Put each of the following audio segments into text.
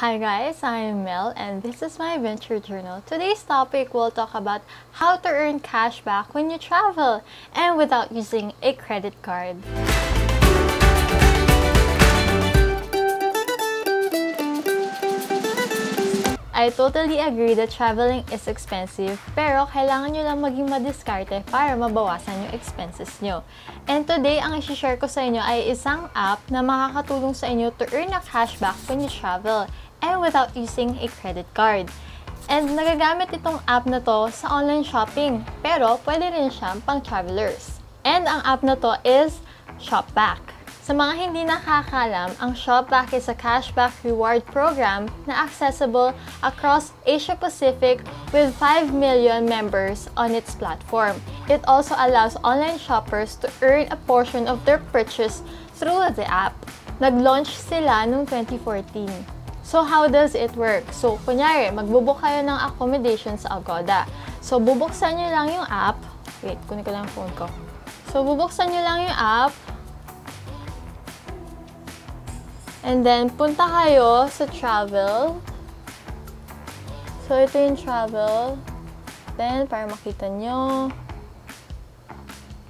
Hi guys, I'm Mel and this is my adventure journal. Today's topic will talk about how to earn cash back when you travel and without using a credit card. I totally agree that traveling is expensive, pero kailangan nyo lang maging madiskarte para mabawasan yung expenses nyo. And today, ang isi-share ko sa inyo ay isang app na makakatulong sa inyo to earn a cashback when you travel and without using a credit card. And nagagamit itong app na to sa online shopping, pero pwede rin siyang pang travelers. And ang app na to is Shopback. Sa mga hindi nakakalam, ang Shopback is a cashback reward program na accessible across Asia Pacific with 5 million members on its platform. It also allows online shoppers to earn a portion of their purchase through the app. Nag-launch sila noong 2014. So, how does it work? So, kunyari, magbubook kayo ng accommodation sa Agoda. So, bubuksan nyo lang yung app. Wait, kunin ko lang yung phone ko. So, bubuksan nyo lang yung app. And then, punta kayo sa travel. So, ito yung travel. Then, para makita nyo.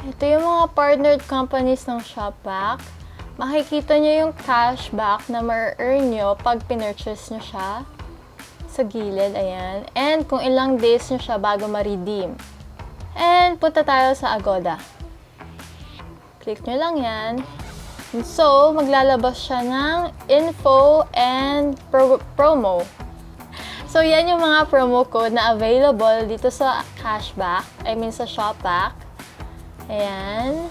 Ito yung mga partnered companies ng Shopback. Makikita nyo yung cashback na ma-earn nyo pag pinurchase nyo siya. Sa gilid, ayan. And kung ilang days nyo siya bago ma-redeem. And, punta tayo sa Agoda. Click nyo lang yan. So, maglalabas siya ng info and pro promo. So, yan yung mga promo code na available dito sa cashback. I mean, sa shopback. Ayan.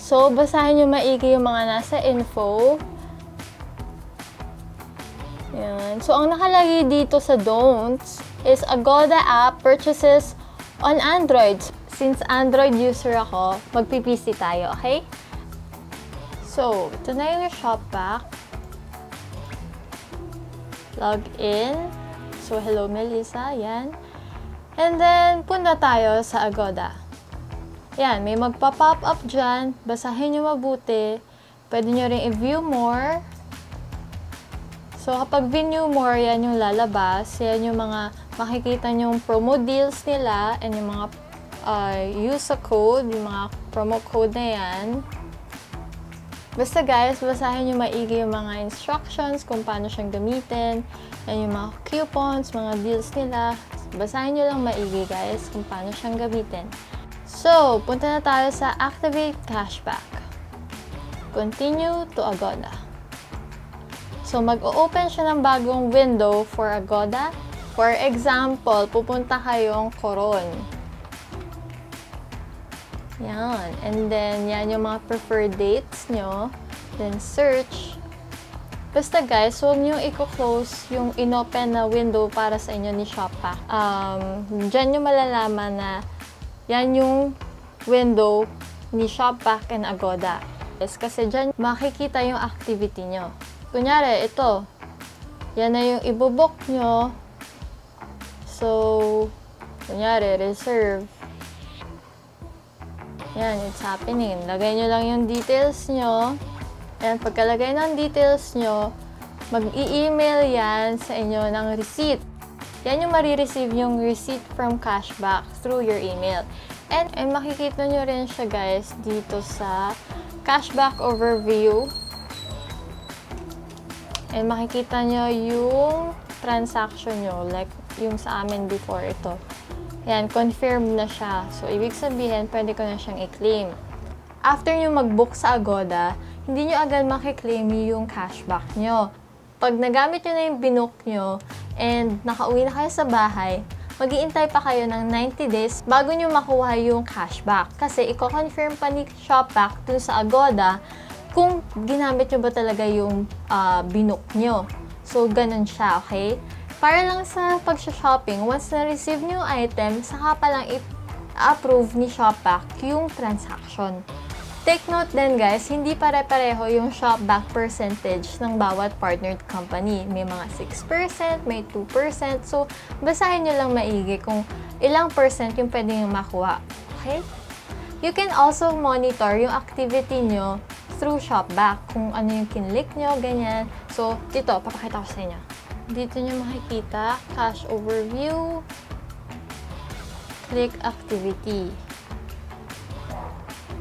So, basahin nyo maigi yung mga nasa info. Ayan. So, ang nakalagay dito sa don'ts is Agoda app purchases on Android. Since Android user ako, magpipc tayo, okay? So, ito na yung shopback. Log in. So, hello Melissa. Yan. And then, punta tayo sa Agoda. Yan, may magpa-pop up dyan. Basahin nyo mabuti. Pwede nyo rin i-view more. So, kapag view more, yan yung lalabas. Yan yung mga makikita nyo yung promo deals nila and yung mga uh, use a code, yung mga promo code na yan. Basta guys, basahin nyo maigi yung mga instructions kung paano siyang gamitin. Yan yung mga coupons, mga deals nila. Basahin nyo lang maigi guys kung paano siyang gamitin. So, punta na tayo sa Activate Cashback. Continue to Agoda. So, mag-open siya ng bagong window for Agoda. For example, pupunta kayong Coron. Yan. And then, yan yung mga preferred dates nyo. Then, search. Basta guys, huwag nyo i-close yung inopen na window para sa inyo ni Shoppack. Um, Diyan nyo malalaman na yan yung window ni Shopback and Agoda. Yes, kasi dyan makikita yung activity nyo. Kunyari, ito. Yan na yung ibobook nyo. So, kunyari, reserve. Yan, it's happening. Lagay nyo lang yung details nyo. And pagkalagay ng details nyo, mag-i-email yan sa inyo ng receipt. Yan yung marireceive yung receipt from cashback through your email. And, and makikita nyo rin siya guys dito sa cashback overview. And makikita nyo yung transaction nyo, like yung sa amin before ito. Yan, confirm na siya. So, ibig sabihin, pwede ko na siyang i-claim. After nyo mag-book sa Agoda, hindi nyo agad makiklaim yung cashback nyo. Pag nagamit nyo na yung binook nyo and nakauwi na kayo sa bahay, mag-iintay pa kayo ng 90 days bago nyo makuha yung cashback. Kasi i-confirm pa ni Shopback dun sa Agoda kung ginamit nyo ba talaga yung uh, binook nyo. So, ganun siya, okay? Para lang sa pag-shopping, once na-receive nyo yung item, saka pa lang i-approve ni Shopback yung transaction. Take note din guys, hindi pare-pareho yung shopback percentage ng bawat partnered company. May mga 6%, may 2%. So, basahin nyo lang maigi kung ilang percent yung pwede nyo makuha. Okay? You can also monitor yung activity nyo through Shopback. Kung ano yung kinlik nyo, ganyan. So, dito, papakita ko sa inyo. dito nyo makikita, cash overview, click activity.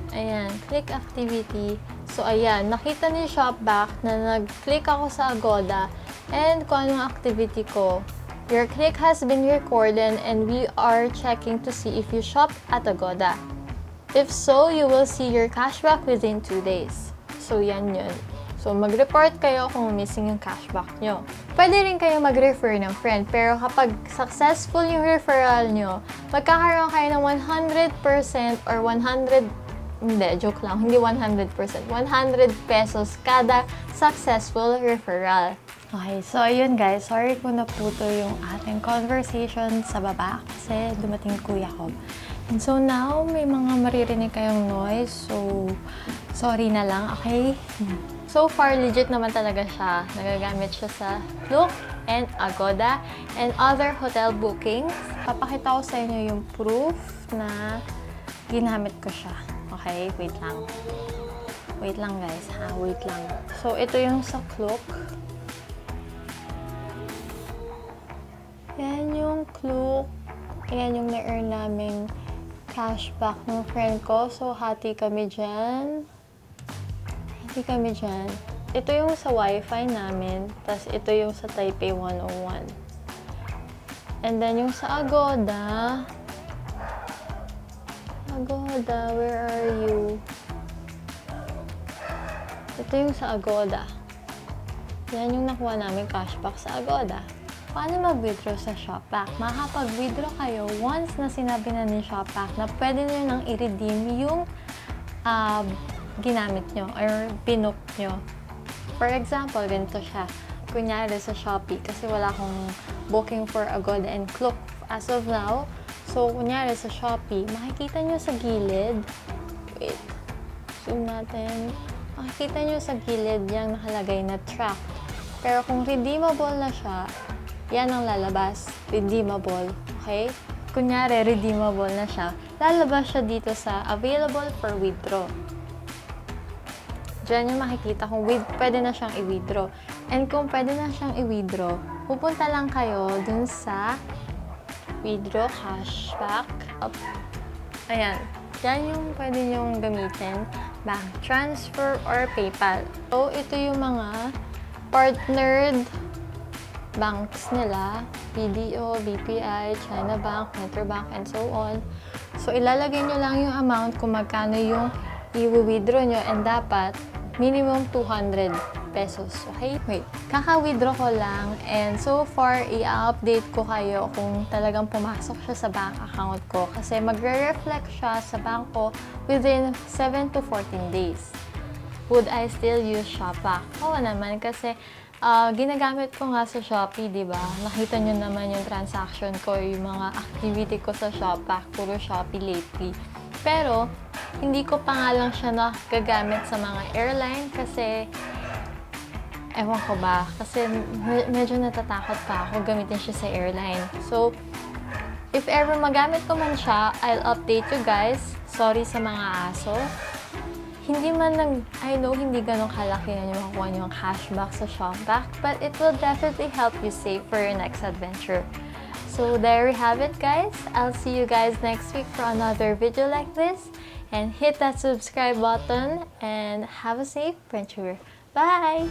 Ayan, click activity. So, ayan, nakita ni Shopback na nag-click ako sa Agoda and kung anong activity ko. Your click has been recorded and we are checking to see if you shop at Agoda. If so, you will see your cashback within 2 days. So, yan yun. So, mag-report kayo kung missing yung cashback nyo. Pwede rin kayo mag-refer ng friend, pero kapag successful yung referral nyo, magkakaroon kayo ng 100% or 100 hindi, joke lang, hindi 100%. 100 pesos kada successful referral. Okay, so ayun guys, sorry kung naputo yung ating conversation sa baba kasi dumating kuya ko. And so now, may mga maririnig kayong noise, so sorry na lang, okay? So far, legit naman talaga siya. Nagagamit siya sa Klook and Agoda and other hotel bookings. Papakita ko sa inyo yung proof na ginamit ko siya. Okay, wait lang. Wait lang guys, ha? Wait lang. So, ito yung sa Klook. Yan yung Klook. Yan yung na-earn naming cashback ng friend ko. So, hati kami dyan. Hati kami dyan. Ito yung sa wifi namin. Tapos, ito yung sa Taipei 101. And then, yung sa Agoda, Agoda, where are you? Ito yung sa Agoda. Yan yung nakuha namin cashback sa Agoda. Paano mag-withdraw sa Shopback? Makakapag-withdraw kayo once na sinabi na ni Shopback na pwede nyo nang i-redeem yung uh, ginamit nyo or binook nyo. For example, ganito siya. Kunyari sa Shopee kasi wala akong booking for Agoda and Klook as of now. So, kunyari sa Shopee, makikita nyo sa gilid, wait, zoom natin, makikita nyo sa gilid yung nakalagay na track. Pero kung redeemable na siya, yan ang lalabas, redeemable, okay? Kunyari, redeemable na siya, lalabas siya dito sa available for withdraw. Diyan yung makikita kung with, pwede na siyang i-withdraw. And kung pwede na siyang i-withdraw, pupunta lang kayo dun sa withdraw cashback. Up. Ayan. Yan yung pwede nyong gamitin. Bank transfer or PayPal. So, ito yung mga partnered banks nila. BDO, BPI, China Bank, Metrobank, and so on. So, ilalagay nyo lang yung amount kung magkano yung i-withdraw nyo and dapat minimum 200 pesos. Okay? Wait. Kaka-withdraw ko lang and so far, i-update ko kayo kung talagang pumasok siya sa bank account ko kasi magre-reflect siya sa banko within 7 to 14 days. Would I still use Shopback? Oo naman kasi uh, ginagamit ko nga sa Shopee, di ba? Nakita nyo naman yung transaction ko, yung mga activity ko sa Shopback, puro Shopee lately. Pero, hindi ko pa nga lang siya nagagamit sa mga airline kasi ewan ko ba, kasi medyo natatakot pa ako gamitin siya sa airline. So, if ever magamit ko man siya, I'll update you guys. Sorry sa mga aso. Hindi man nag, I know hindi ganun kalaki na yung makuha yung cashback sa Shopback, but it will definitely help you save for your next adventure. So there we have it guys. I'll see you guys next week for another video like this. And hit that subscribe button and have a safe adventure. Bye!